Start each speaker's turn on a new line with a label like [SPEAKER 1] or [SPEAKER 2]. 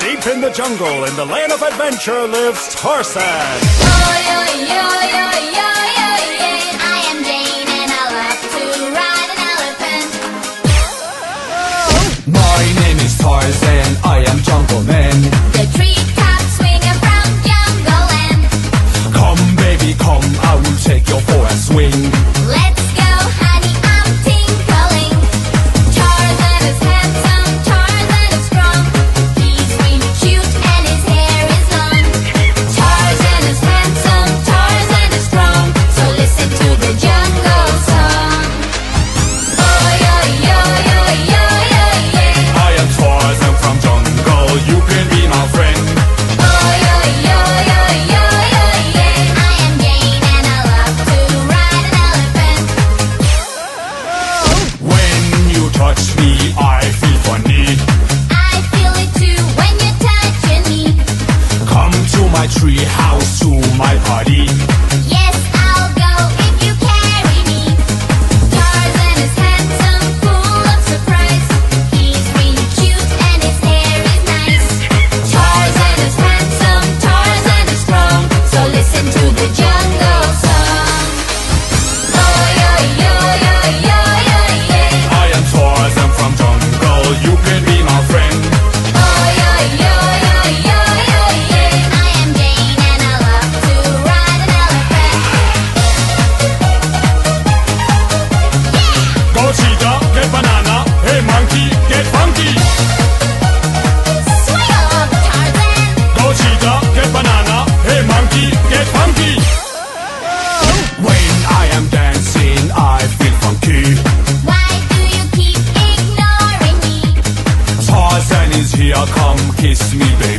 [SPEAKER 1] Deep in the jungle, in the land of adventure, lives Tarzan.
[SPEAKER 2] I am Jane and I love to ride an elephant.
[SPEAKER 3] My name is Tarzan, I am Jungle Man.
[SPEAKER 2] The from Jungle Land.
[SPEAKER 3] Come, baby, come. rakam kesmi bey.